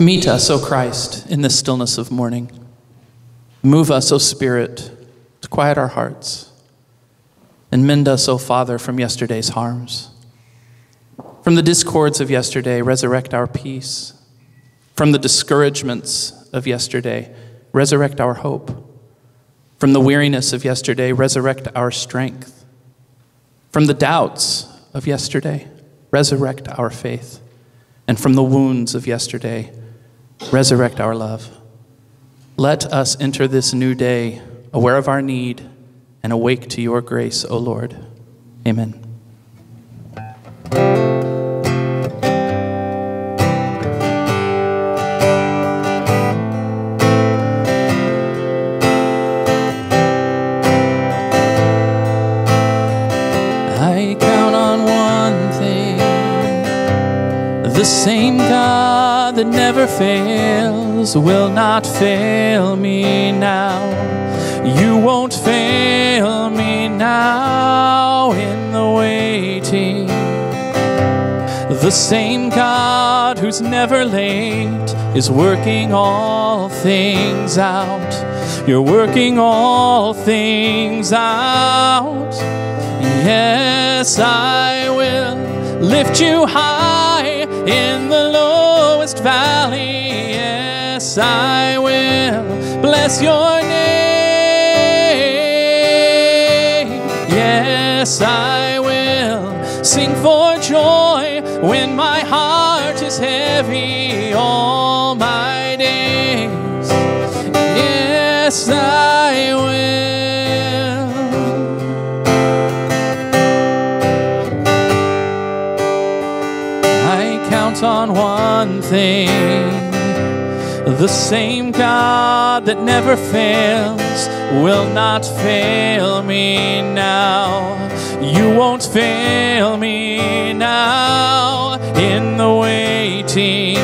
Meet us, O Christ, in the stillness of morning. Move us, O Spirit, to quiet our hearts. And mend us, O Father, from yesterday's harms. From the discords of yesterday, resurrect our peace. From the discouragements of yesterday, resurrect our hope. From the weariness of yesterday, resurrect our strength. From the doubts of yesterday, resurrect our faith. And from the wounds of yesterday, resurrect our love. Let us enter this new day aware of our need and awake to your grace, O Lord. Amen. Never fails will not fail me now. You won't fail me now in the waiting. The same God who's never late is working all things out. You're working all things out. Yes, I will lift you high in the valley. Yes, I will bless your name. Yes, I will sing for joy when my heart is heavy all my days. Yes, I will. I count on one thing. The same God that never fails will not fail me now. You won't fail me now in the waiting.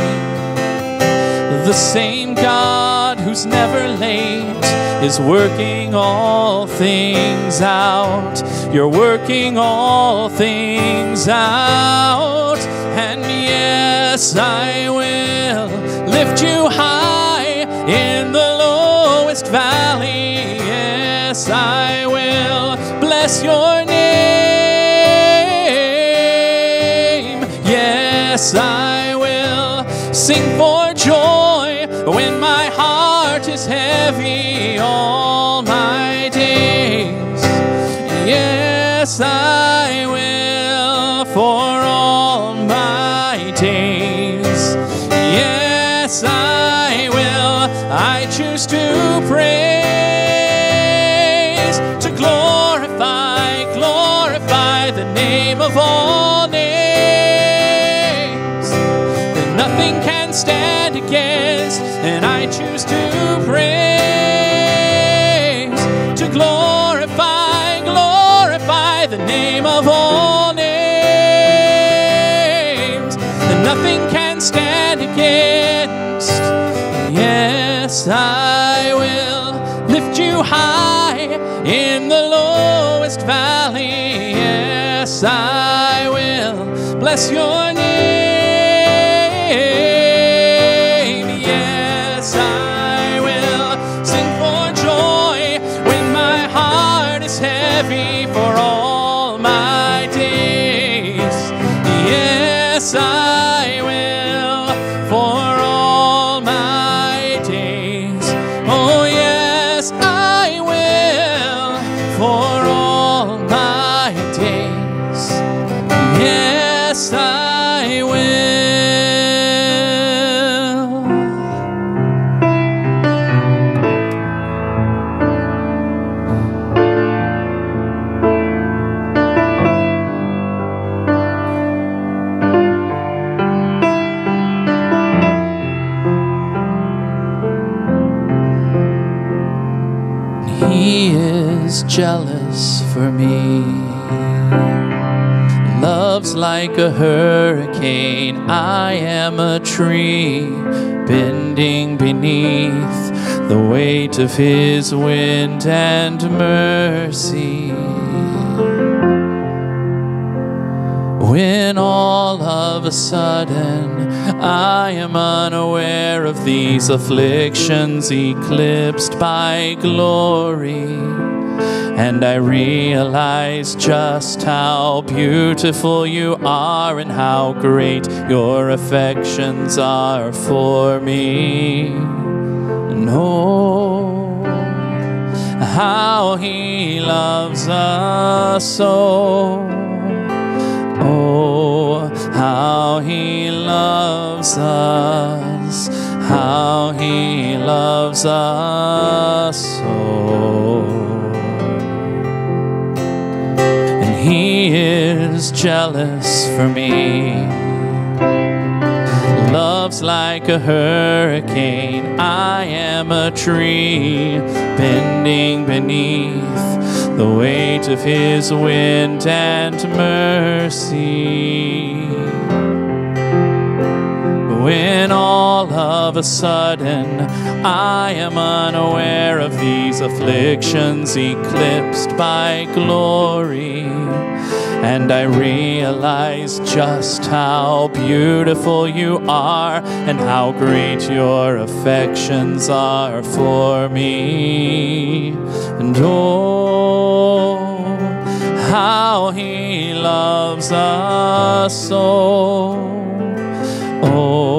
The same God who's never late is working all things out. You're working all things out. And yes, I you high in the lowest valley. Yes, I will bless your the name of all names that nothing can stand against. Yes, I will lift you high in the lowest valley. Yes, I will bless your like a hurricane. I am a tree bending beneath the weight of his wind and mercy. when all of a sudden I am unaware of these afflictions eclipsed by glory. And I realize just how beautiful you are and how great your affections are for me. And oh, how he loves us so. Oh, how he loves us, how he loves us so. He is jealous for me. Love's like a hurricane. I am a tree bending beneath the weight of his wind and mercy. When all of a sudden I am unaware of these afflictions eclipsed by glory, and I realize just how beautiful you are and how great your affections are for me. And oh, how he loves us so. Oh,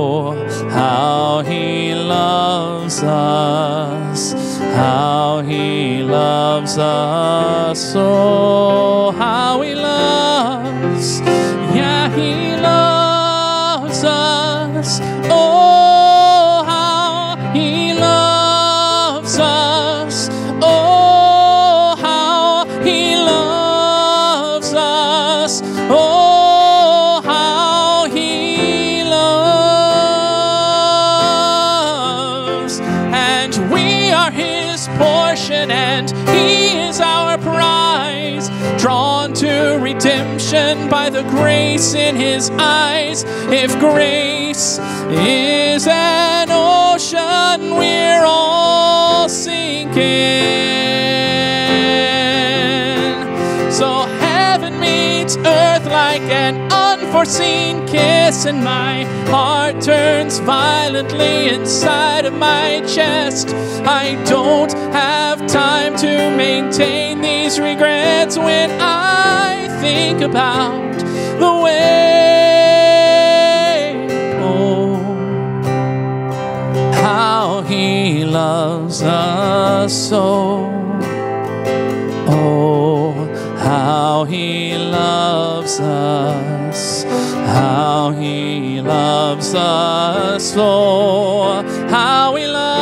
how he loves us, how he loves us, oh, how he loves, by the grace in his eyes. If grace is an ocean, we're all sinking. So heaven meets earth like an unforeseen kiss, and my heart turns violently inside of my chest. I don't time to maintain these regrets when I think about the way. Oh, how he loves us so. Oh, how he loves us, how he loves us, oh, how he loves,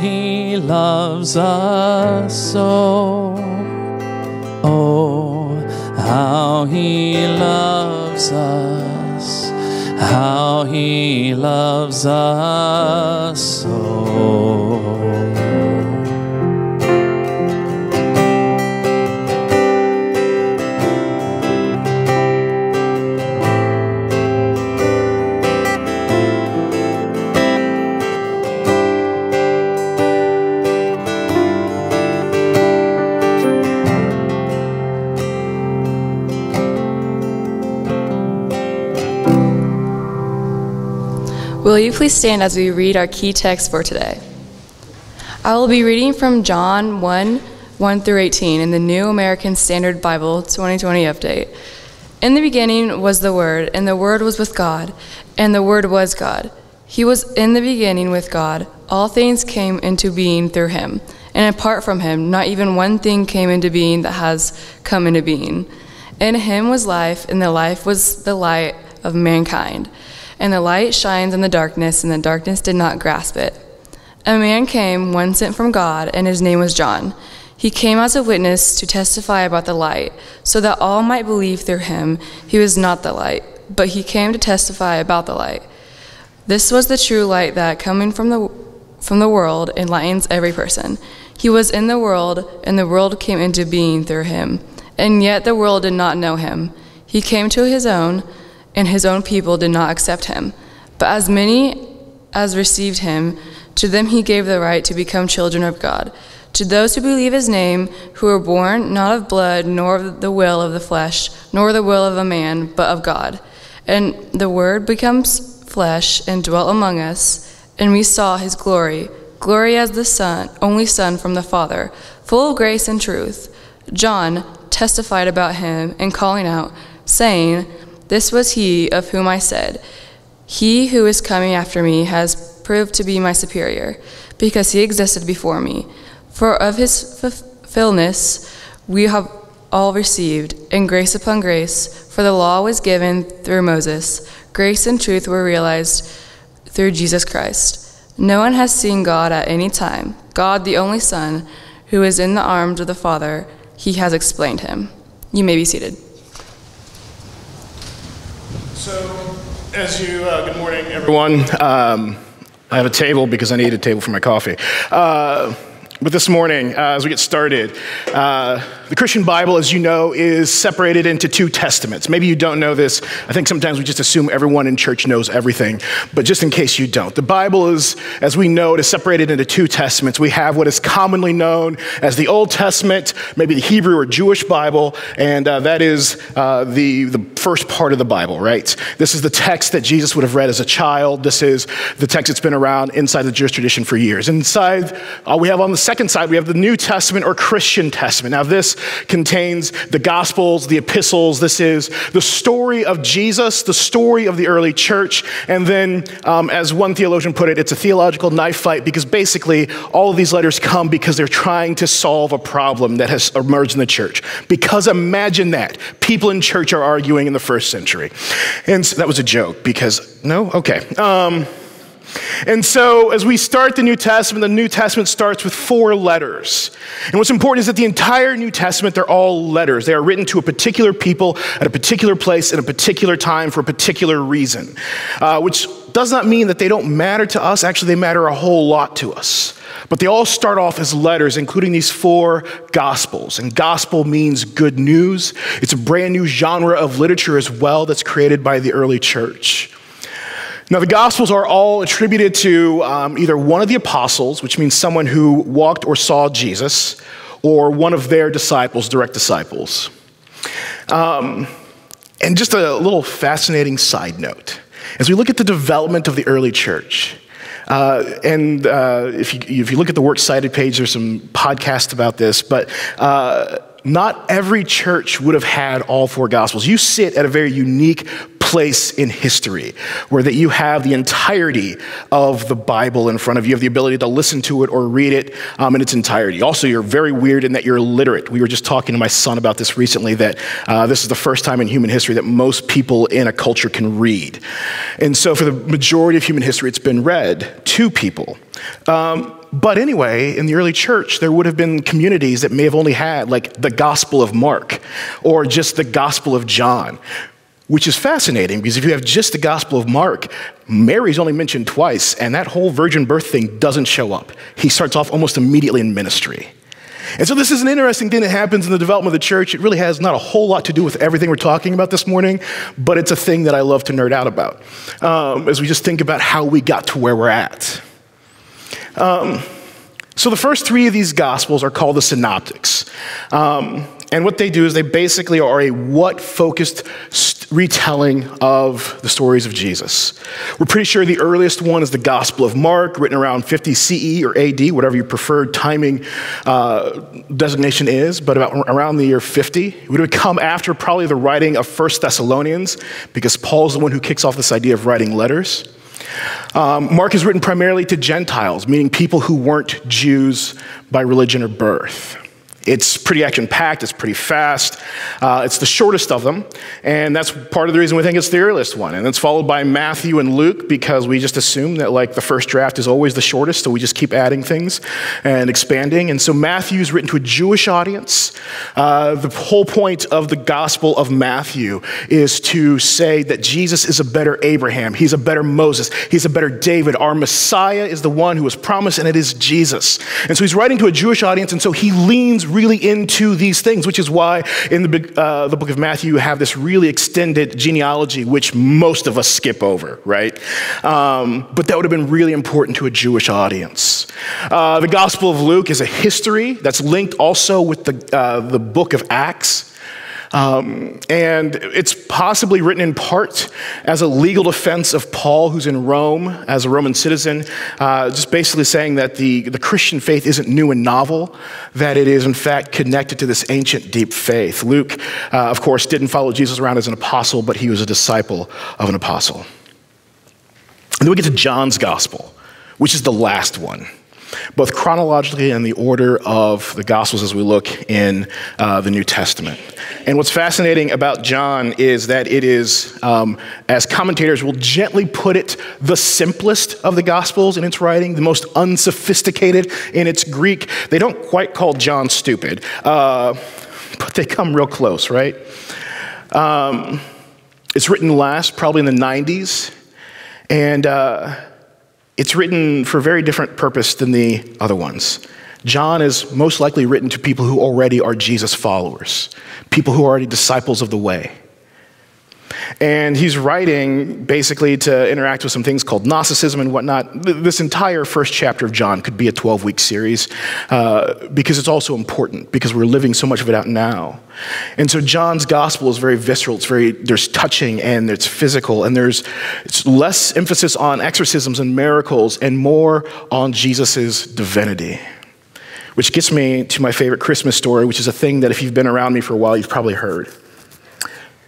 he loves us so. Oh, how he loves us, how he loves us so. Will you please stand as we read our key text for today? I will be reading from John 1 1 through 18 in the New American Standard Bible 2020 update. In the beginning was the Word, and the Word was with God, and the Word was God. He was in the beginning with God. All things came into being through him, and apart from him, not even one thing came into being that has come into being. In him was life, and the life was the light of mankind. And the light shines in the darkness, and the darkness did not grasp it. A man came, one sent from God, and his name was John. He came as a witness to testify about the light, so that all might believe through him. He was not the light, but he came to testify about the light. This was the true light that, coming from the, from the world, enlightens every person. He was in the world, and the world came into being through him, and yet the world did not know him. He came to his own, and his own people did not accept him. But as many as received him, to them he gave the right to become children of God. To those who believe his name, who were born not of blood, nor of the will of the flesh, nor the will of a man, but of God. And the Word becomes flesh and dwelt among us, and we saw his glory, glory as the Son, only Son from the Father, full of grace and truth. John testified about him and calling out, saying, This was he of whom I said, He who is coming after me has proved to be my superior, because he existed before me. For of his fulfillment we have all received, and grace upon grace, for the law was given through Moses. Grace and truth were realized through Jesus Christ. No one has seen God at any time. God, the only Son, who is in the arms of the Father, he has explained him. You may be seated. So, as you, uh, good morning, everyone. Um, I have a table because I need a table for my coffee. Uh, but this morning, uh, as we get started, uh, the Christian Bible, as you know, is separated into two testaments. Maybe you don't know this. I think sometimes we just assume everyone in church knows everything. But just in case you don't, the Bible is, as we know, it is separated into two testaments. We have what is commonly known as the Old Testament, maybe the Hebrew or Jewish Bible, and uh, that is uh, the, the first part of the Bible, right? This is the text that Jesus would have read as a child. This is the text that's been around inside the Jewish tradition for years. Inside, we have on the second side, we have the New Testament or Christian Testament. Now, this contains the Gospels, the epistles. This is the story of Jesus, the story of the early church. And then, um, as one theologian put it, it's a theological knife fight because basically all of these letters come because they're trying to solve a problem that has emerged in the church. Because imagine that. People in church are arguing in the first century. And so that was a joke because, no? Okay. Um, and so, as we start the New Testament, the New Testament starts with four letters. And what's important is that the entire New Testament, they're all letters. They are written to a particular people at a particular place at a particular time for a particular reason, uh, which does not mean that they don't matter to us. Actually, they matter a whole lot to us. But they all start off as letters, including these four gospels. And gospel means good news. It's a brand new genre of literature as well that's created by the early church. Now, the Gospels are all attributed to um, either one of the apostles, which means someone who walked or saw Jesus, or one of their disciples, direct disciples. Um, and just a little fascinating side note as we look at the development of the early church, uh, and uh, if, you, if you look at the Works Cited page, there's some podcasts about this, but uh, not every church would have had all four gospels. You sit at a very unique place in history where that you have the entirety of the Bible in front of you. You have the ability to listen to it or read it um, in its entirety. Also, you're very weird in that you're literate. We were just talking to my son about this recently that uh, this is the first time in human history that most people in a culture can read. And so, for the majority of human history, it's been read to people. Um, but anyway, in the early church, there would have been communities that may have only had like the Gospel of Mark or just the Gospel of John, which is fascinating because if you have just the Gospel of Mark, Mary's only mentioned twice, and that whole virgin birth thing doesn't show up. He starts off almost immediately in ministry. And so, this is an interesting thing that happens in the development of the church. It really has not a whole lot to do with everything we're talking about this morning, but it's a thing that I love to nerd out about um, as we just think about how we got to where we're at. Um, so, the first three of these gospels are called the synoptics. Um, and what they do is they basically are a what focused retelling of the stories of Jesus. We're pretty sure the earliest one is the Gospel of Mark, written around 50 CE or AD, whatever your preferred timing uh, designation is, but about around the year 50. It would come after probably the writing of First Thessalonians, because Paul's the one who kicks off this idea of writing letters. Um, Mark is written primarily to Gentiles, meaning people who weren't Jews by religion or birth. It's pretty action packed, it's pretty fast. Uh, it's the shortest of them, and that's part of the reason we think it's the earliest one. And it's followed by Matthew and Luke because we just assume that, like, the first draft is always the shortest, so we just keep adding things and expanding. And so Matthew is written to a Jewish audience. Uh, the whole point of the Gospel of Matthew is to say that Jesus is a better Abraham, he's a better Moses, he's a better David. Our Messiah is the one who was promised, and it is Jesus. And so he's writing to a Jewish audience, and so he leans really into these things, which is why in the, uh, the book of Matthew you have this really extended genealogy, which most of us skip over, right? Um, but that would have been really important to a Jewish audience. Uh, the Gospel of Luke is a history that's linked also with the, uh, the book of Acts. Um, and it's possibly written in part as a legal defense of Paul, who's in Rome as a Roman citizen, uh, just basically saying that the, the Christian faith isn't new and novel, that it is in fact connected to this ancient deep faith. Luke, uh, of course, didn't follow Jesus around as an apostle, but he was a disciple of an apostle. And then we get to John's gospel, which is the last one both chronologically and the order of the Gospels as we look in uh, the New Testament. And what's fascinating about John is that it is, um, as commentators will gently put it, the simplest of the Gospels in its writing, the most unsophisticated in its Greek. They don't quite call John stupid, uh, but they come real close, right? Um, it's written last, probably in the 90s. And uh, it's written for a very different purpose than the other ones. John is most likely written to people who already are Jesus followers, people who are already disciples of the way. And he's writing basically to interact with some things called Gnosticism and whatnot. This entire first chapter of John could be a 12 week series uh, because it's also important because we're living so much of it out now. And so John's gospel is very visceral, it's very, there's touching and it's physical, and there's it's less emphasis on exorcisms and miracles and more on Jesus' divinity. Which gets me to my favorite Christmas story, which is a thing that if you've been around me for a while, you've probably heard.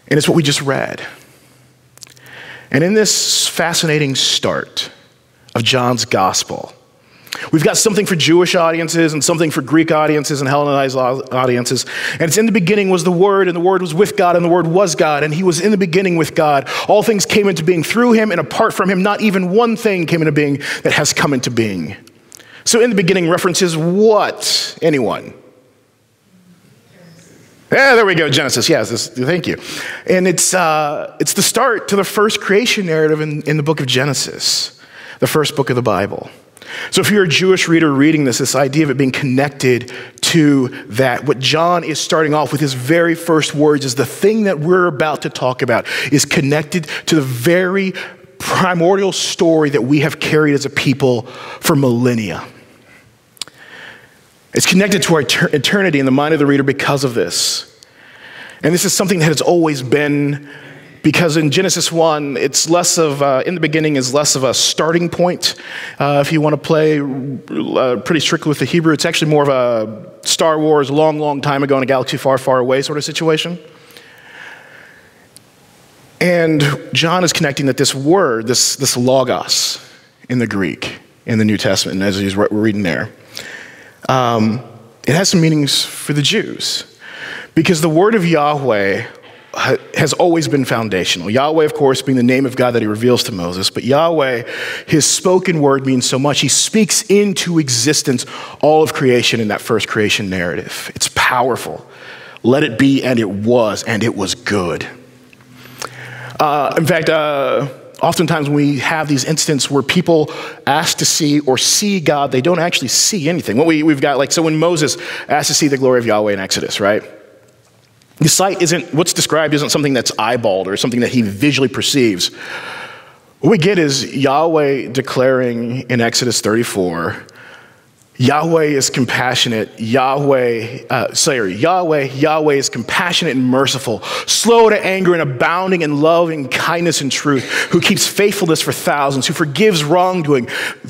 And it's what we just read. And in this fascinating start of John's gospel, we've got something for Jewish audiences and something for Greek audiences and Hellenized audiences. And it's in the beginning was the Word, and the Word was with God, and the Word was God, and He was in the beginning with God. All things came into being through Him, and apart from Him, not even one thing came into being that has come into being. So in the beginning references what? Anyone? Yeah, there we go, Genesis. Yes, this, thank you. And it's, uh, it's the start to the first creation narrative in, in the book of Genesis, the first book of the Bible. So, if you're a Jewish reader reading this, this idea of it being connected to that, what John is starting off with his very first words is the thing that we're about to talk about is connected to the very primordial story that we have carried as a people for millennia. It's connected to our eternity in the mind of the reader because of this. And this is something that has always been, because in Genesis 1, it's less of, uh, in the beginning, is less of a starting point. Uh, if you want to play uh, pretty strictly with the Hebrew, it's actually more of a Star Wars, long, long time ago in a galaxy far, far away sort of situation. And John is connecting that this word, this, this logos in the Greek, in the New Testament, as he's, we're reading there, um, it has some meanings for the Jews. Because the word of Yahweh has always been foundational. Yahweh, of course, being the name of God that he reveals to Moses, but Yahweh, his spoken word means so much. He speaks into existence all of creation in that first creation narrative. It's powerful. Let it be, and it was, and it was good. Uh, in fact, uh, oftentimes we have these instances where people ask to see or see God, they don't actually see anything. What we, we've got, like, so when Moses asked to see the glory of Yahweh in Exodus, right? The sight isn't, what's described isn't something that's eyeballed or something that he visually perceives. What we get is Yahweh declaring in Exodus 34 Yahweh is compassionate. Yahweh, uh, sorry, Yahweh, Yahweh is compassionate and merciful, slow to anger and abounding in love and kindness and truth, who keeps faithfulness for thousands, who forgives wrongdoing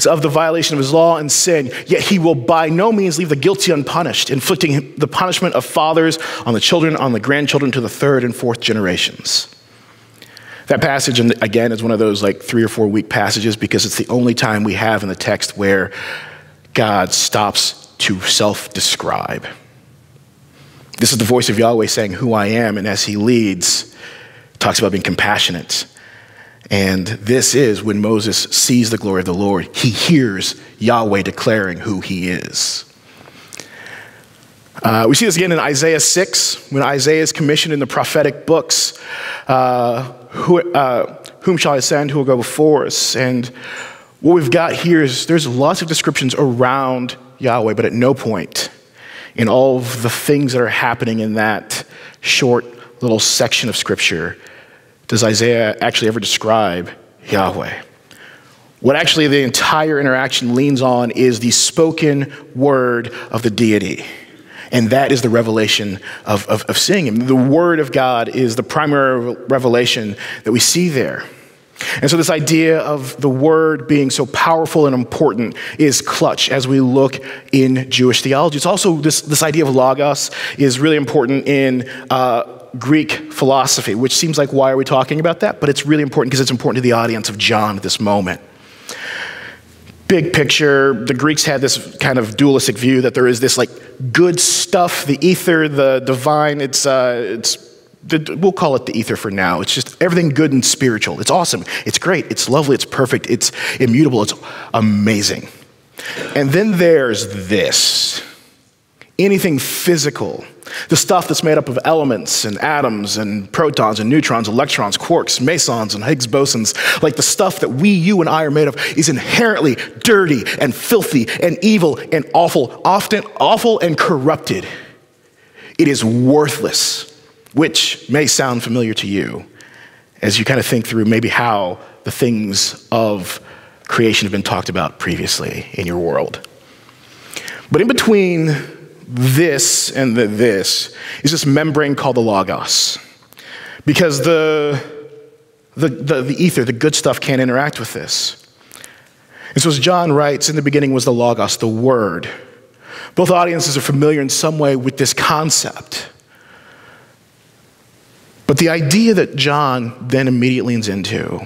of the violation of his law and sin. Yet he will by no means leave the guilty unpunished, inflicting the punishment of fathers on the children, on the grandchildren to the third and fourth generations. That passage, again, is one of those like three or four week passages because it's the only time we have in the text where God stops to self describe. This is the voice of Yahweh saying, Who I am. And as he leads, talks about being compassionate. And this is when Moses sees the glory of the Lord, he hears Yahweh declaring who he is. Uh, we see this again in Isaiah 6, when Isaiah is commissioned in the prophetic books. Uh, who, uh, whom shall I send? Who will go before us? And what we've got here is there's lots of descriptions around Yahweh, but at no point in all of the things that are happening in that short little section of Scripture does Isaiah actually ever describe Yahweh. What actually the entire interaction leans on is the spoken word of the deity. And that is the revelation of, of, of seeing him. The word of God is the primary revelation that we see there. And so, this idea of the word being so powerful and important is clutch as we look in Jewish theology. It's also this, this idea of logos is really important in uh, Greek philosophy, which seems like why are we talking about that? But it's really important because it's important to the audience of John at this moment big picture, the Greeks had this kind of dualistic view that there is this like good stuff, the ether, the divine. It's, uh, it's the, we'll call it the ether for now. It's just everything good and spiritual. It's awesome. It's great. It's lovely. It's perfect. It's immutable. It's amazing. And then there's this anything physical the stuff that's made up of elements and atoms and protons and neutrons, electrons, quarks, mesons, and Higgs bosons, like the stuff that we, you, and I are made of, is inherently dirty and filthy and evil and awful, often awful and corrupted. It is worthless, which may sound familiar to you as you kind of think through maybe how the things of creation have been talked about previously in your world. But in between this and the this is this membrane called the logos. Because the, the, the, the, ether, the good stuff, can't interact with this. And so, as John writes, in the beginning was the logos, the word. Both audiences are familiar in some way with this concept. But the idea that John then immediately leans into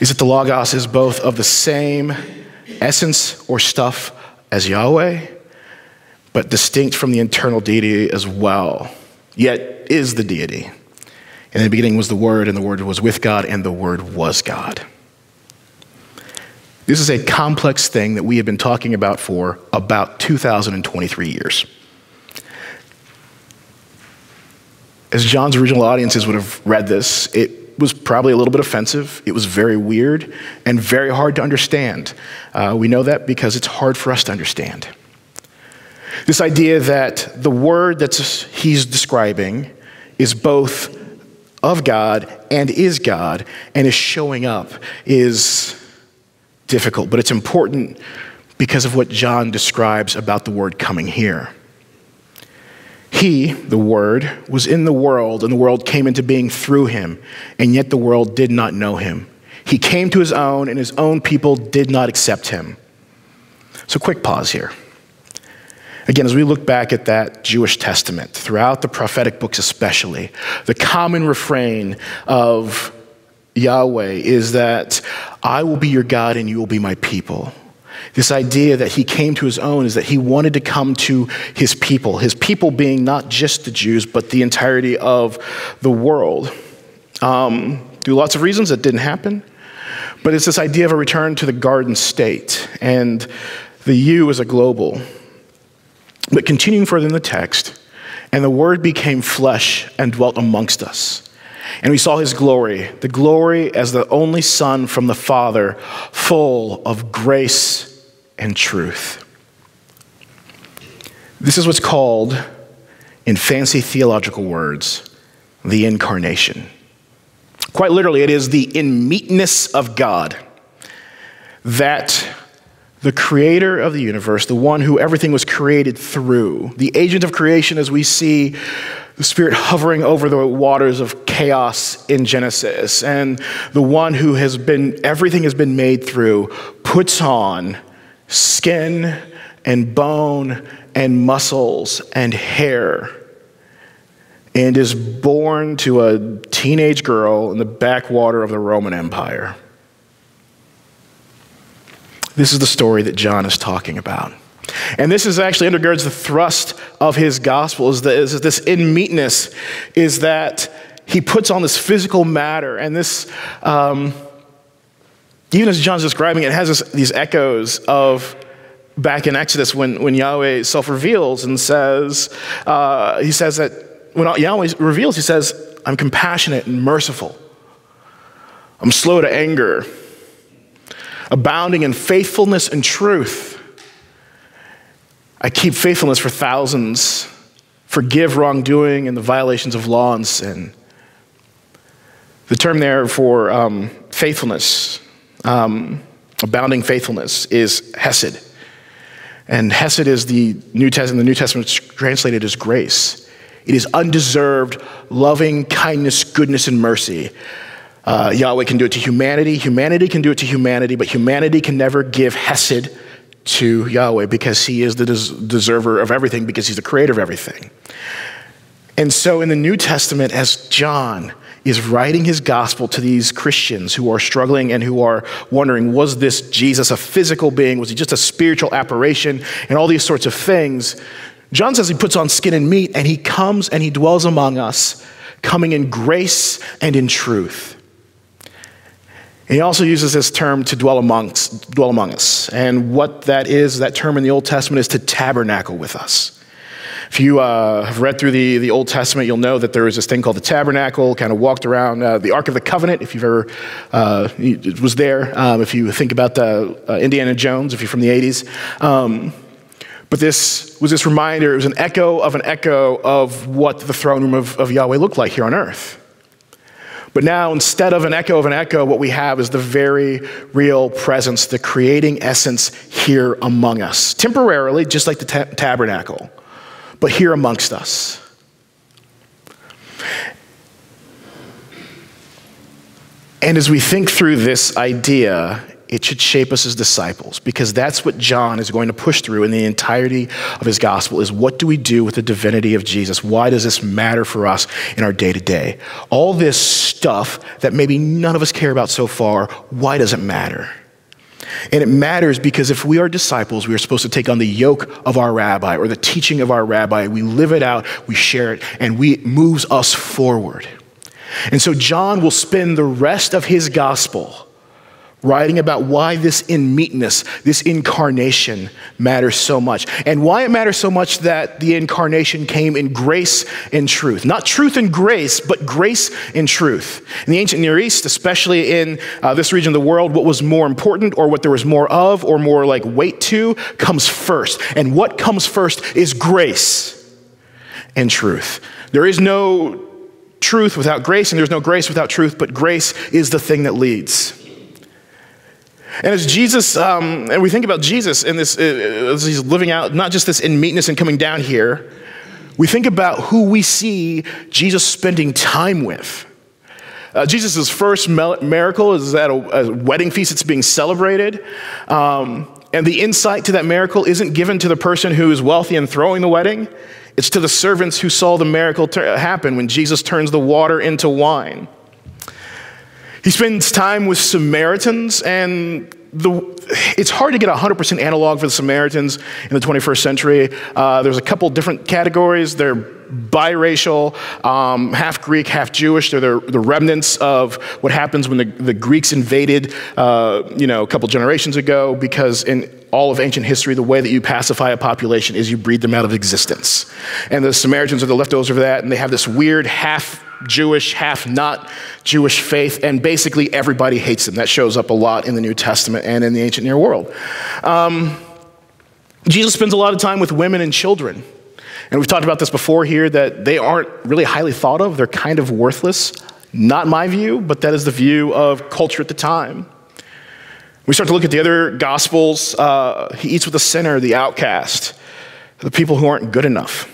is that the logos is both of the same essence or stuff as Yahweh but distinct from the internal deity as well, yet is the deity. In the beginning was the Word, and the Word was with God, and the Word was God. This is a complex thing that we have been talking about for about 2,023 years. As John's original audiences would have read this, it was probably a little bit offensive. It was very weird and very hard to understand. Uh, we know that because it's hard for us to understand. This idea that the word that he's describing is both of God and is God and is showing up is difficult, but it's important because of what John describes about the word coming here. He, the Word, was in the world, and the world came into being through him, and yet the world did not know him. He came to his own, and his own people did not accept him. So, quick pause here. Again, as we look back at that Jewish Testament, throughout the prophetic books especially, the common refrain of Yahweh is that I will be your God and you will be my people. This idea that he came to his own is that he wanted to come to his people, his people being not just the Jews, but the entirety of the world. Um, through lots of reasons, that didn't happen. But it's this idea of a return to the garden state, and the you is a global. But continuing further in the text, and the Word became flesh and dwelt amongst us. And we saw his glory, the glory as the only Son from the Father, full of grace and truth. This is what's called, in fancy theological words, the incarnation. Quite literally, it is the inmeatness of God that the creator of the universe, the one who everything was created through, the agent of creation as we see the Spirit hovering over the waters of chaos in Genesis, and the one who has been, everything has been made through, puts on skin and bone and muscles and hair, and is born to a teenage girl in the backwater of the Roman Empire. This is the story that John is talking about. And this is actually undergirds the thrust of his gospel is, that, is this in meatness is that he puts on this physical matter and this um, even as john's describing it, it has this, these echoes of back in exodus when, when yahweh self-reveals and says uh, he says that when yahweh reveals he says i'm compassionate and merciful i'm slow to anger abounding in faithfulness and truth I keep faithfulness for thousands, forgive wrongdoing and the violations of law and sin. The term there for um, faithfulness, um, abounding faithfulness, is hesed. And hesed is the New Testament, the New Testament translated as grace. It is undeserved, loving kindness, goodness, and mercy. Uh, Yahweh can do it to humanity. Humanity can do it to humanity, but humanity can never give hesed to Yahweh because he is the des- deserver of everything, because he's the creator of everything. And so in the New Testament, as John is writing his gospel to these Christians who are struggling and who are wondering, was this Jesus a physical being? Was he just a spiritual apparition? And all these sorts of things. John says he puts on skin and meat and he comes and he dwells among us, coming in grace and in truth. He also uses this term to dwell amongst, dwell among us. And what that is, that term in the Old Testament is to tabernacle with us. If you uh, have read through the, the Old Testament, you'll know that there was this thing called the tabernacle, kind of walked around uh, the Ark of the Covenant, if you've ever uh, was there. Um, if you think about the, uh, Indiana Jones, if you're from the 80s. Um, but this was this reminder, it was an echo of an echo of what the throne room of, of Yahweh looked like here on earth. But now, instead of an echo of an echo, what we have is the very real presence, the creating essence here among us. Temporarily, just like the ta- tabernacle, but here amongst us. And as we think through this idea, it should shape us as disciples because that's what John is going to push through in the entirety of his gospel is what do we do with the divinity of Jesus? Why does this matter for us in our day to day? All this stuff that maybe none of us care about so far, why does it matter? And it matters because if we are disciples, we are supposed to take on the yoke of our rabbi or the teaching of our rabbi. We live it out, we share it, and we moves us forward. And so John will spend the rest of his gospel writing about why this in meatness, this incarnation matters so much, and why it matters so much that the incarnation came in grace and truth. Not truth and grace, but grace and truth. In the ancient Near East, especially in uh, this region of the world, what was more important or what there was more of or more like weight to comes first. And what comes first is grace and truth. There is no truth without grace, and there's no grace without truth, but grace is the thing that leads. And as Jesus, um, and we think about Jesus in this, uh, as he's living out not just this in meatness and coming down here, we think about who we see Jesus spending time with. Uh, Jesus' first miracle is at a, a, wedding feast that's being celebrated. Um, and the insight to that miracle isn't given to the person who is wealthy and throwing the wedding, it's to the servants who saw the miracle happen when Jesus turns the water into wine. He spends time with Samaritans, and the, it's hard to get a 100% analog for the Samaritans in the 21st century. Uh, there's a couple different categories. They're biracial, um, half Greek, half Jewish. They're the, the, remnants of what happens when the, the Greeks invaded, uh, you know, a couple generations ago, because in all of ancient history, the way that you pacify a population is you breed them out of existence. And the Samaritans are the leftovers of that, and they have this weird half Jewish, half not Jewish faith, and basically everybody hates them. That shows up a lot in the New Testament and in the ancient Near World. Um, Jesus spends a lot of time with women and children. And we've talked about this before here that they aren't really highly thought of, they're kind of worthless. Not my view, but that is the view of culture at the time. We start to look at the other gospels. Uh, he eats with the sinner, the outcast, the people who aren't good enough.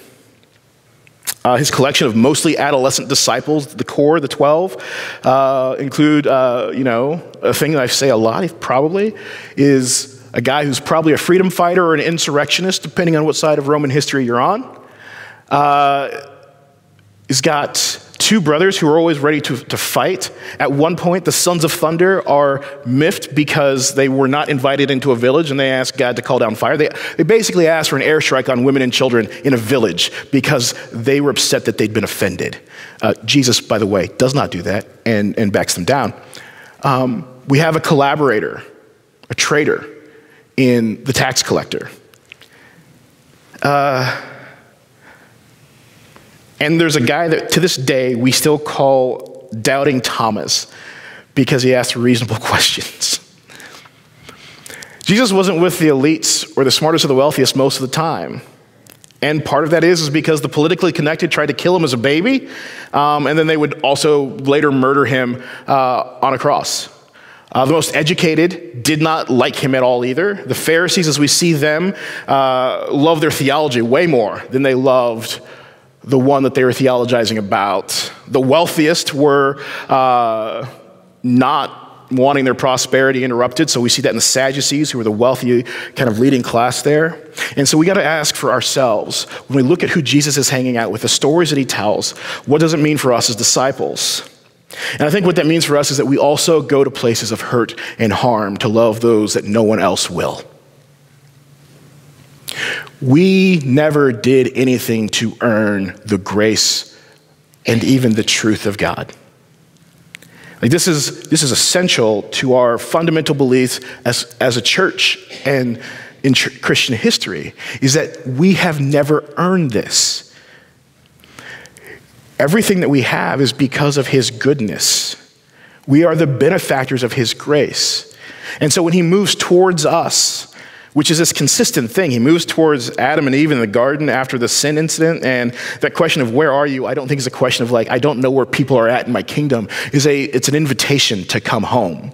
Uh, his collection of mostly adolescent disciples, the core, the 12, uh, include, uh, you know, a thing that I say a lot, probably, is a guy who's probably a freedom fighter or an insurrectionist, depending on what side of Roman history you're on. Uh, he's got two brothers who are always ready to, to fight. At one point, the sons of thunder are miffed because they were not invited into a village and they ask God to call down fire. They, they basically asked for an airstrike on women and children in a village because they were upset that they'd been offended. Uh, Jesus, by the way, does not do that and, and backs them down. Um, we have a collaborator, a traitor in the tax collector. Uh, and there's a guy that to this day we still call Doubting Thomas because he asked reasonable questions. Jesus wasn't with the elites or the smartest or the wealthiest most of the time. And part of that is, is because the politically connected tried to kill him as a baby, um, and then they would also later murder him uh, on a cross. Uh, the most educated did not like him at all either. The Pharisees, as we see them, uh, love their theology way more than they loved the one that they were theologizing about. The wealthiest were uh, not wanting their prosperity interrupted. So we see that in the Sadducees, who were the wealthy kind of leading class there. And so we got to ask for ourselves when we look at who Jesus is hanging out with, the stories that he tells, what does it mean for us as disciples? And I think what that means for us is that we also go to places of hurt and harm to love those that no one else will. We never did anything to earn the grace and even the truth of God. Like this is this is essential to our fundamental beliefs as, as a church and in ch- Christian history is that we have never earned this. Everything that we have is because of his goodness. We are the benefactors of his grace. And so when he moves towards us, which is this consistent thing. He moves towards Adam and Eve in the garden after the sin incident, and that question of where are you, I don't think is a question of like, I don't know where people are at in my kingdom, is a, it's an invitation to come home.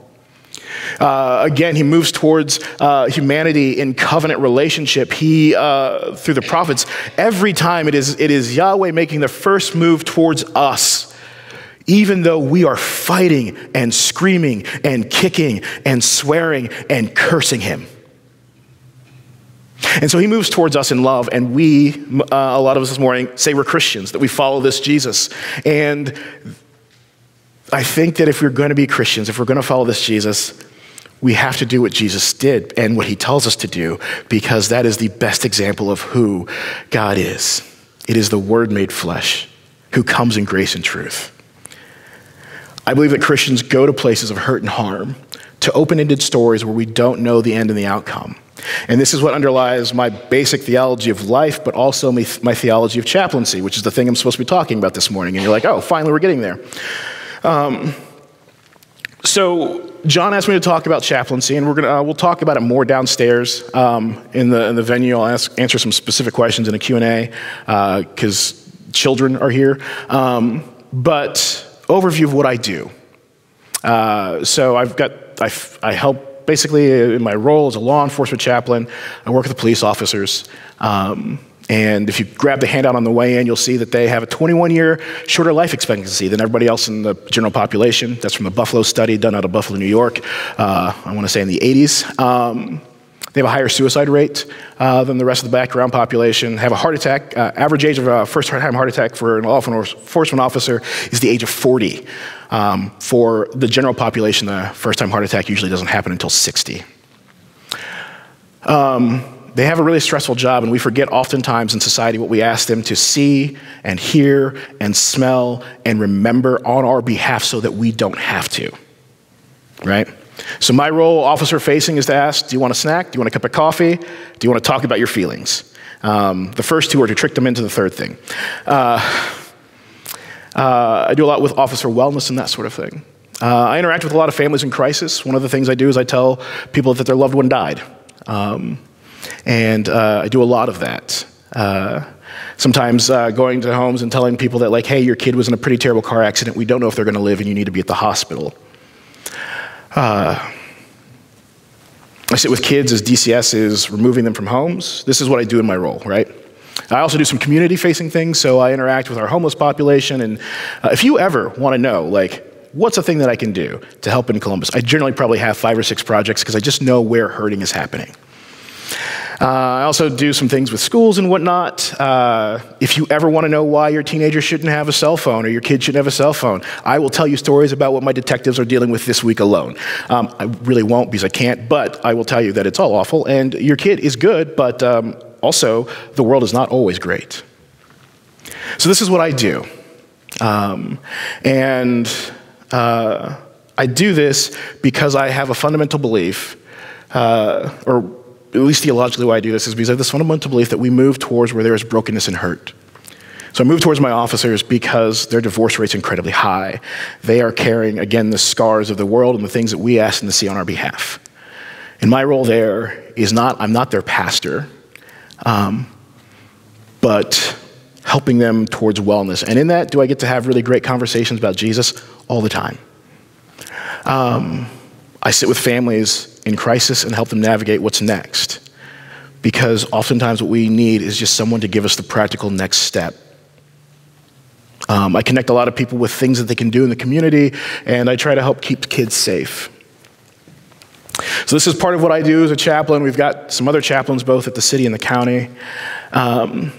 Uh, again, he moves towards uh, humanity in covenant relationship. He, uh, through the prophets, every time it is, it is Yahweh making the first move towards us, even though we are fighting and screaming and kicking and swearing and cursing him. And so he moves towards us in love, and we, uh, a lot of us this morning, say we're Christians, that we follow this Jesus. And I think that if we're going to be Christians, if we're going to follow this Jesus, we have to do what Jesus did and what he tells us to do because that is the best example of who God is. It is the Word made flesh who comes in grace and truth. I believe that Christians go to places of hurt and harm to open ended stories where we don't know the end and the outcome. And this is what underlies my basic theology of life, but also my, my, theology of chaplaincy, which is the thing I'm supposed to be talking about this morning. And you're like, oh, finally, we're getting there. Um, so, John asked me to talk about chaplaincy, and we're gonna, uh, we'll talk about it more downstairs um, in, the, in the venue. I'll ask, answer some specific questions in a Q&A because uh, children are here. Um, but overview of what I do. Uh, so I've got, I, I help basically, uh, in my role as a law enforcement chaplain, I work with the police officers. Um, and if you grab the handout on the way in, you'll see that they have a 21 year shorter life expectancy than everybody else in the general population. That's from a Buffalo study done out of Buffalo, New York, uh, I want to say in the 80s. Um, they have a higher suicide rate uh, than the rest of the background population. Have a heart attack. Uh, average age of a first-time heart attack for an law enforcement officer is the age of 40. Um, for the general population, the first-time heart attack usually doesn't happen until 60. Um, they have a really stressful job, and we forget oftentimes in society what we ask them to see and hear and smell and remember on our behalf so that we don't have to. Right? So, my role, officer facing, is to ask Do you want a snack? Do you want a cup of coffee? Do you want to talk about your feelings? Um, the first two are to trick them into the third thing. Uh, uh, I do a lot with officer wellness and that sort of thing. Uh, I interact with a lot of families in crisis. One of the things I do is I tell people that their loved one died. Um, and uh, I do a lot of that. Uh, sometimes uh, going to homes and telling people that, like, hey, your kid was in a pretty terrible car accident. We don't know if they're going to live and you need to be at the hospital. Uh, I sit with kids as DCS is removing them from homes. This is what I do in my role, right? I also do some community facing things, so I interact with our homeless population. And uh, if you ever want to know, like, what's a thing that I can do to help in Columbus, I generally probably have five or six projects because I just know where hurting is happening. Uh, I also do some things with schools and whatnot. Uh, if you ever want to know why your teenager shouldn't have a cell phone or your kid shouldn't have a cell phone, I will tell you stories about what my detectives are dealing with this week alone. Um, I really won't because I can't, but I will tell you that it's all awful and your kid is good, but um, also the world is not always great. So, this is what I do. Um, and uh, I do this because I have a fundamental belief, uh, or at least theologically, why I do this is because I have this fundamental belief that we move towards where there is brokenness and hurt. So I move towards my officers because their divorce rate's incredibly high. They are carrying, again, the scars of the world and the things that we ask them to see on our behalf. And my role there is not, I'm not their pastor, um, but helping them towards wellness. And in that, do I get to have really great conversations about Jesus? All the time. Um, I sit with families in crisis and help them navigate what's next. Because oftentimes, what we need is just someone to give us the practical next step. Um, I connect a lot of people with things that they can do in the community, and I try to help keep kids safe. So, this is part of what I do as a chaplain. We've got some other chaplains both at the city and the county. Um,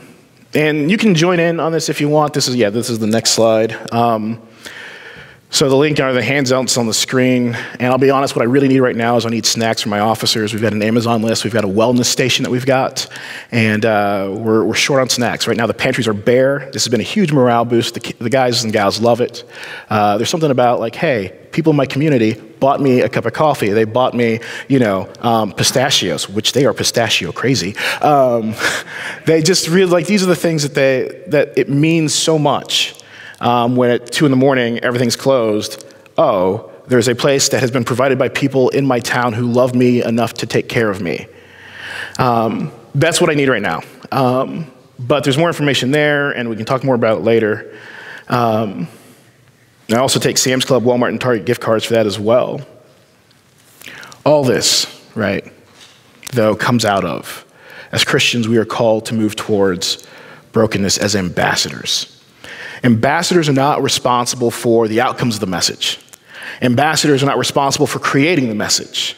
and you can join in on this if you want. This is, yeah, this is the next slide. Um, so the link are the handouts on the screen. And I'll be honest, what I really need right now is I need snacks for my officers. We've got an Amazon list. We've got a wellness station that we've got. And uh, we're, we're short on snacks. Right now the pantries are bare. This has been a huge morale boost. The, the guys and gals love it. Uh, there's something about like, hey, people in my community bought me a cup of coffee. They bought me, you know, um, pistachios, which they are pistachio crazy. Um, they just really like, these are the things that they, that it means so much um, when at two in the morning everything's closed, oh, there's a place that has been provided by people in my town who love me enough to take care of me. Um, that's what I need right now. Um, but there's more information there, and we can talk more about it later. Um, I also take Sam's Club, Walmart, and Target gift cards for that as well. All this, right, though, comes out of, as Christians, we are called to move towards brokenness as ambassadors. Ambassadors are not responsible for the outcomes of the message. Ambassadors are not responsible for creating the message.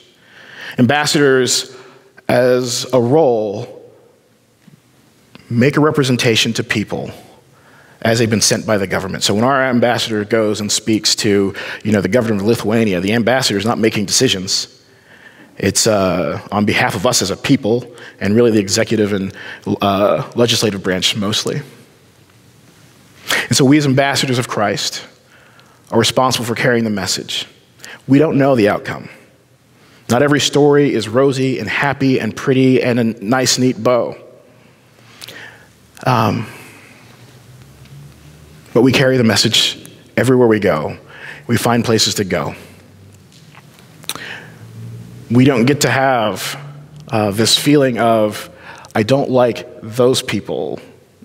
Ambassadors, as a role, make a representation to people as they've been sent by the government. So when our ambassador goes and speaks to, you know, the government of Lithuania, the ambassador is not making decisions. It's uh, on behalf of us as a people, and really the executive and uh, legislative branch mostly. And so we, as ambassadors of Christ, are responsible for carrying the message. We don't know the outcome. Not every story is rosy and happy and pretty and a nice, neat bow. Um, but we carry the message everywhere we go. We find places to go. We don't get to have uh, this feeling of, I don't like those people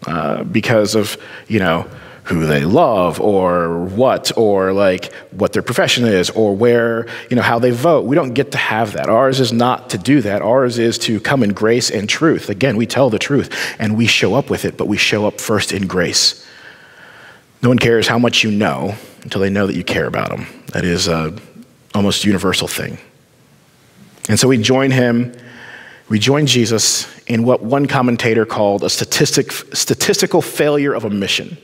uh, because of, you know, who they love or what or like what their profession is or where you know how they vote. We don't get to have that. Ours is not to do that. Ours is to come in grace and truth. Again we tell the truth and we show up with it but we show up first in grace. No one cares how much you know until they know that you care about them that is a almost universal thing. And so we join him we join jesus in what one commentator called a statistic, statistical failure of a mission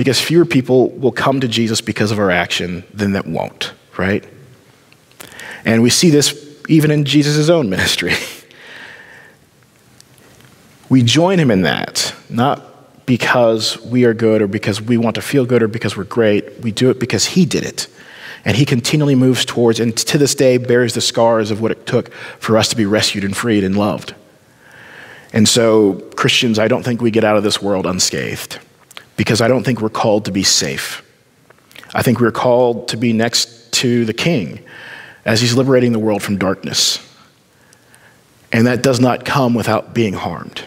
because fewer people will come to Jesus because of our action than that won't, right? And we see this even in Jesus' own ministry. we join him in that, not because we are good or because we want to feel good or because we're great. We do it because he did it. And he continually moves towards, and to this day, bears the scars of what it took for us to be rescued and freed and loved. And so, Christians, I don't think we get out of this world unscathed because I don't think we're called to be safe. I think we're called to be next to the King as he's liberating the world from darkness. And that does not come without being harmed.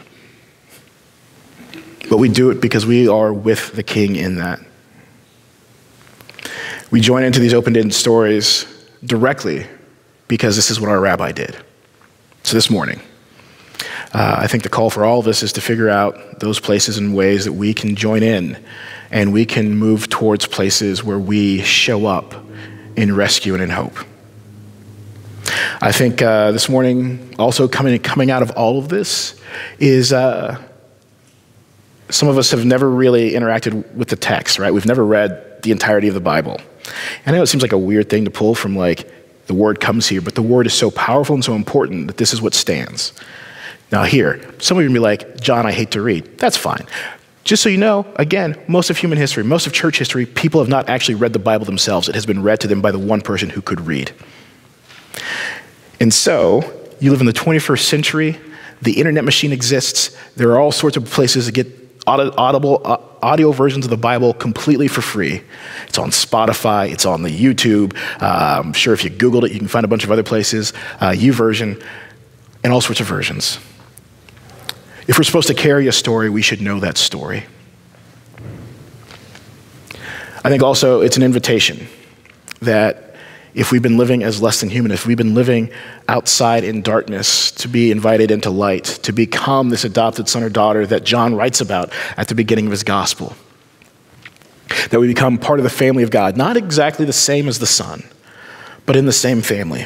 But we do it because we are with the King in that. We join into these open ended stories directly because this is what our rabbi did. So this morning, uh, I think the call for all of us is to figure out those places and ways that we can join in and we can move towards places where we show up in rescue and in hope. I think uh, this morning, also coming, coming out of all of this, is uh, some of us have never really interacted with the text, right? We've never read the entirety of the Bible. And I know it seems like a weird thing to pull from like the word comes here, but the word is so powerful and so important that this is what stands. Now, here, some of you may be like, John, I hate to read. That's fine. Just so you know, again, most of human history, most of church history, people have not actually read the Bible themselves. It has been read to them by the one person who could read. And so, you live in the 21st century, the internet machine exists, there are all sorts of places to get audible uh, audio versions of the Bible completely for free. It's on Spotify, it's on the YouTube. Uh, I'm sure if you Googled it, you can find a bunch of other places, uh, YouVersion, and all sorts of versions. If we're supposed to carry a story, we should know that story. I think also it's an invitation that if we've been living as less than human, if we've been living outside in darkness, to be invited into light, to become this adopted son or daughter that John writes about at the beginning of his gospel. That we become part of the family of God, not exactly the same as the Son, but in the same family.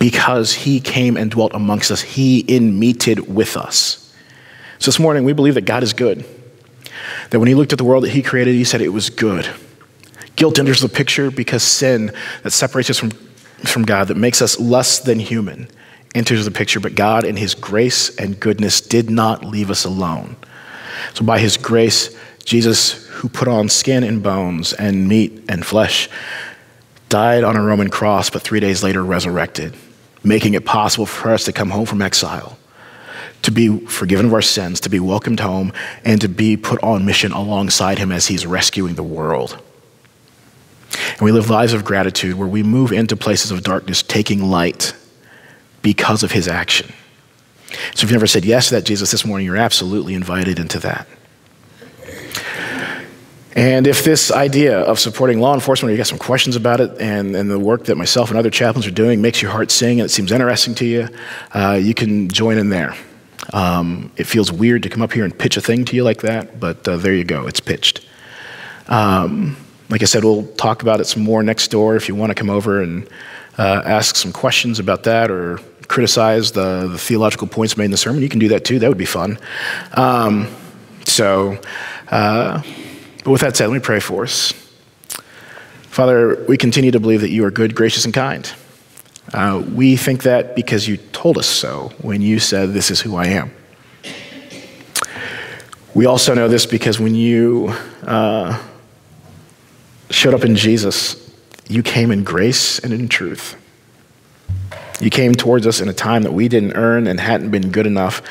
Because he came and dwelt amongst us, he inmeated with us. So this morning, we believe that God is good. That when he looked at the world that he created, he said it was good. Guilt enters the picture because sin that separates us from, from God, that makes us less than human, enters the picture. But God, in His grace and goodness, did not leave us alone. So, by His grace, Jesus, who put on skin and bones and meat and flesh, died on a Roman cross, but three days later resurrected, making it possible for us to come home from exile to be forgiven of our sins, to be welcomed home, and to be put on mission alongside him as he's rescuing the world. And we live lives of gratitude where we move into places of darkness taking light because of his action. So if you've never said yes to that Jesus this morning, you're absolutely invited into that. And if this idea of supporting law enforcement, or you got some questions about it, and, and the work that myself and other chaplains are doing makes your heart sing and it seems interesting to you, uh, you can join in there. Um, it feels weird to come up here and pitch a thing to you like that, but uh, there you go, it's pitched. Um, like I said, we'll talk about it some more next door if you want to come over and uh, ask some questions about that or criticize the, the, theological points made in the sermon. You can do that too. That would be fun. Um, so, uh, but with that said, let me pray for us. Father, we continue to believe that you are good, gracious, and kind. Uh, we think that because you told us so when you said, This is who I am. We also know this because when you uh, showed up in Jesus, you came in grace and in truth. You came towards us in a time that we didn't earn and hadn't been good enough.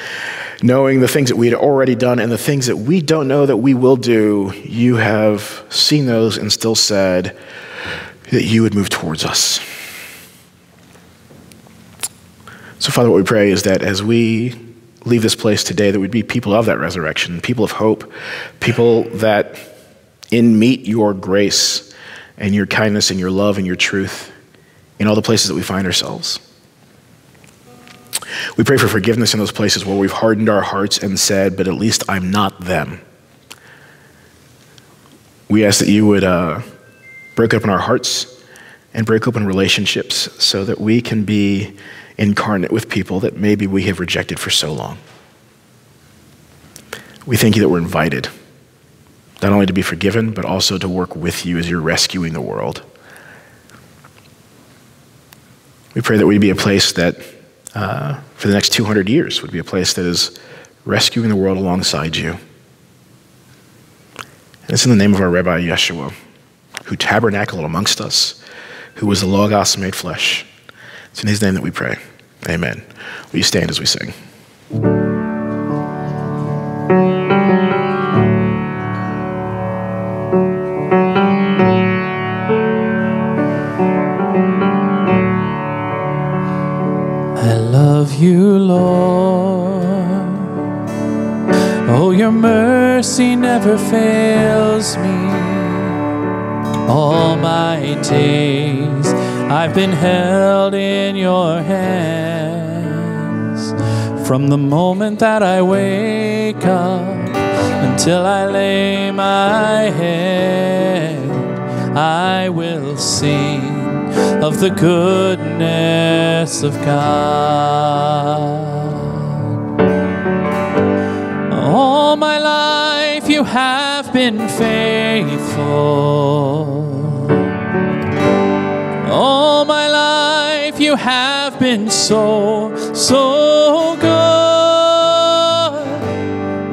Knowing the things that we had already done and the things that we don't know that we will do, you have seen those and still said that you would move towards us. So, Father, what we pray is that as we leave this place today, that we'd be people of that resurrection, people of hope, people that in meat your grace and your kindness and your love and your truth in all the places that we find ourselves. We pray for forgiveness in those places where we've hardened our hearts and said, but at least I'm not them. We ask that you would uh, break open our hearts and break open relationships so that we can be incarnate with people that maybe we have rejected for so long. We thank you that we're invited not only to be forgiven, but also to work with you as you're rescuing the world. We pray that we'd be a place that, uh, for the next 200 years, would be a place that is rescuing the world alongside you. And it's in the name of our Rabbi Yeshua, who tabernacled amongst us, who was the Logos made flesh. It's in his name that we pray. Amen. Will you stand as we sing? I've been held in your hands. From the moment that I wake up until I lay my head, I will sing of the goodness of God. All my life you have been faithful. You have been so, so good.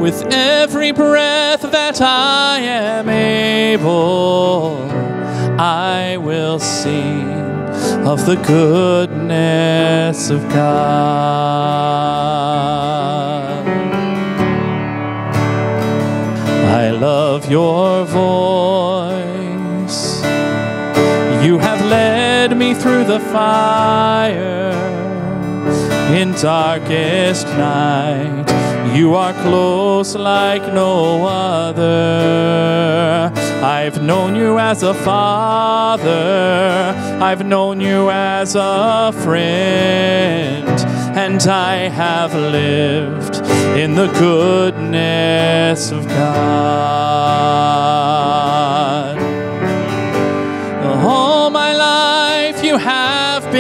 With every breath that I am able, I will sing of the goodness of God. I love your voice. Through the fire in darkest night. You are close like no other. I've known you as a father. I've known you as a friend. And I have lived in the goodness of God.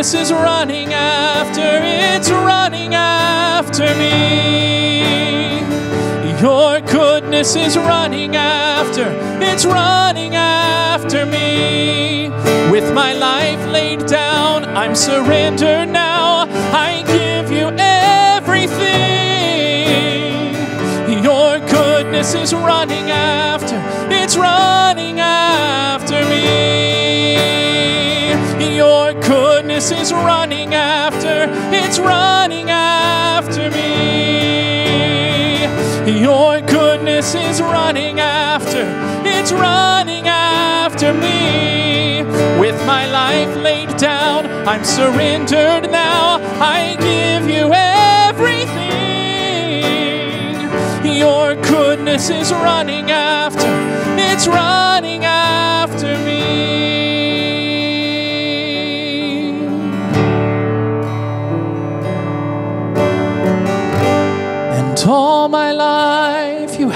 Goodness is running after, it's running after me. Your goodness is running after, it's running after me. With my life laid down, I'm surrendered now. I give you everything. Your goodness is running after, it's running goodness is running after, it's running after me. Your goodness is running after, it's running after me. With my life laid down, I'm surrendered now. I give you everything. Your goodness is running after, it's running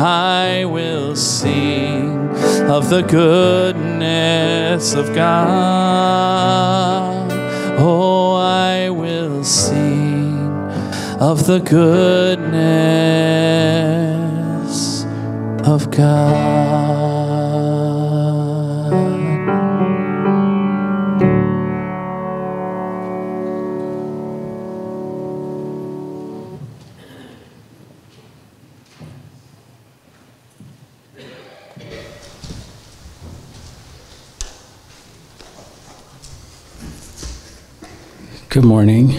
I will sing of the goodness of God. Oh, I will sing of the goodness of God. Good morning.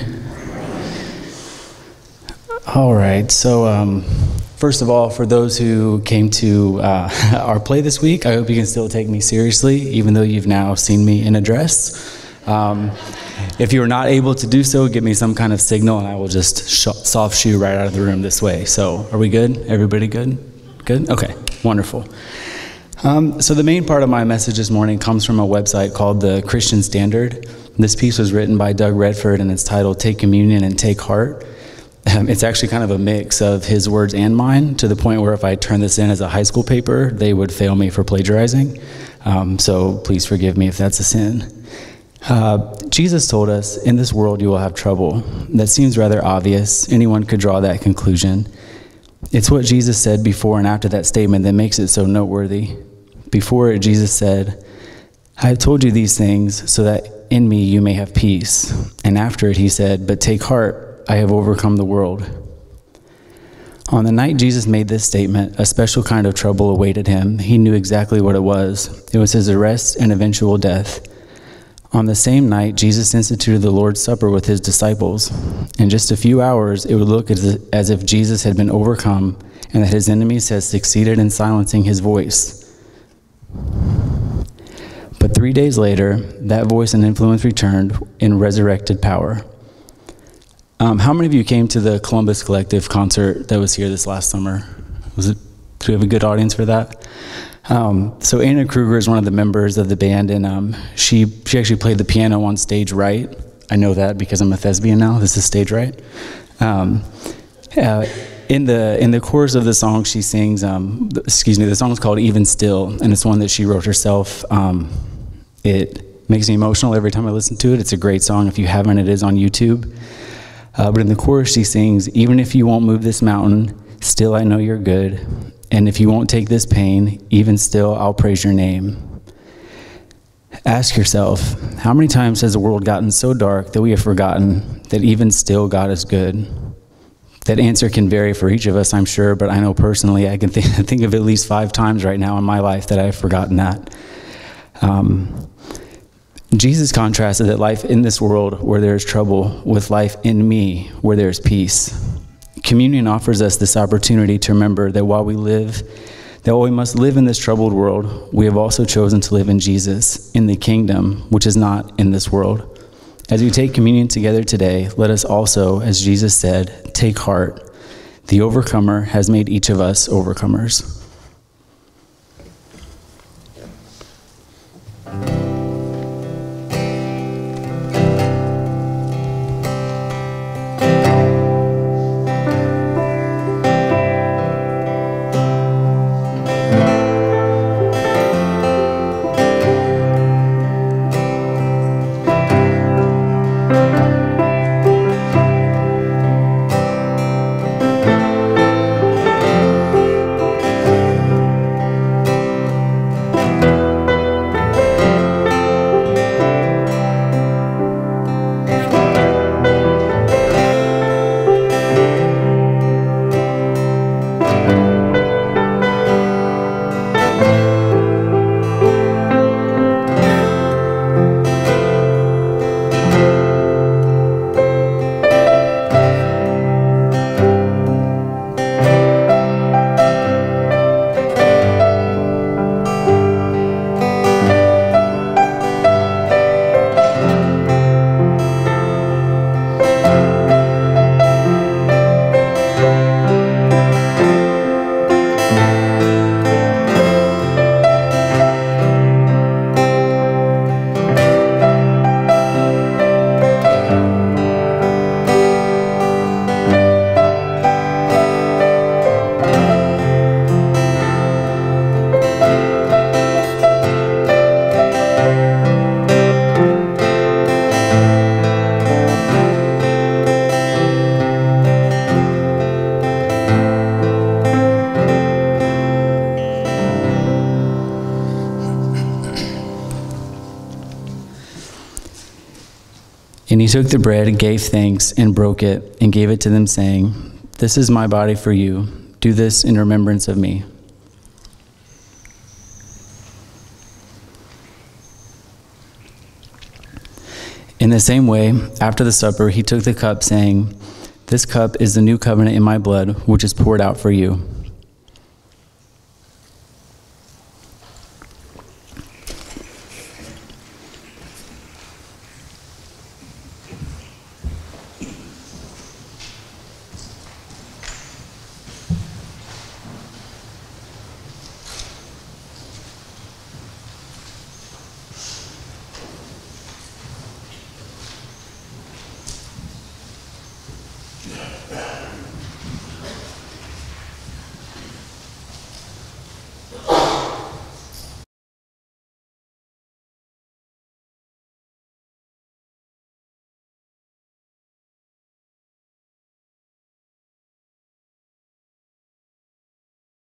All right, so um, first of all, for those who came to uh, our play this week, I hope you can still take me seriously, even though you've now seen me in a dress. Um, if you're not able to do so, give me some kind of signal and I will just sh- soft shoe right out of the room this way. So, are we good? Everybody good? Good? Okay, wonderful. Um, so, the main part of my message this morning comes from a website called the Christian Standard. This piece was written by Doug Redford and it's titled Take Communion and Take Heart. Um, it's actually kind of a mix of his words and mine to the point where if I turn this in as a high school paper, they would fail me for plagiarizing. Um, so, please forgive me if that's a sin. Uh, Jesus told us, In this world you will have trouble. That seems rather obvious. Anyone could draw that conclusion. It's what Jesus said before and after that statement that makes it so noteworthy. Before it, Jesus said, I have told you these things so that in me you may have peace. And after it, he said, But take heart, I have overcome the world. On the night Jesus made this statement, a special kind of trouble awaited him. He knew exactly what it was it was his arrest and eventual death. On the same night, Jesus instituted the Lord's Supper with his disciples. In just a few hours, it would look as if Jesus had been overcome and that his enemies had succeeded in silencing his voice. But three days later, that voice and influence returned in resurrected power. Um, how many of you came to the Columbus Collective concert that was here this last summer? Was it? Do we have a good audience for that? Um, so Anna Kruger is one of the members of the band, and um, she she actually played the piano on stage right. I know that because I'm a thespian now. This is stage right. Um, uh, in the in the chorus of the song, she sings. Um, excuse me. The song is called "Even Still," and it's one that she wrote herself. It makes me emotional every time I listen to it. It's a great song. If you haven't, it is on YouTube. Uh, but in the chorus, she sings, Even if you won't move this mountain, still I know you're good. And if you won't take this pain, even still I'll praise your name. Ask yourself, how many times has the world gotten so dark that we have forgotten that even still God is good? That answer can vary for each of us, I'm sure, but I know personally I can think, think of at least five times right now in my life that I've forgotten that. Um, Jesus contrasted that life in this world where there is trouble with life in me where there is peace. Communion offers us this opportunity to remember that while we live, that while we must live in this troubled world, we have also chosen to live in Jesus, in the kingdom, which is not in this world. As we take communion together today, let us also, as Jesus said, take heart. The overcomer has made each of us overcomers. Took the bread and gave thanks and broke it and gave it to them, saying, This is my body for you. Do this in remembrance of me. In the same way, after the supper, he took the cup, saying, This cup is the new covenant in my blood, which is poured out for you.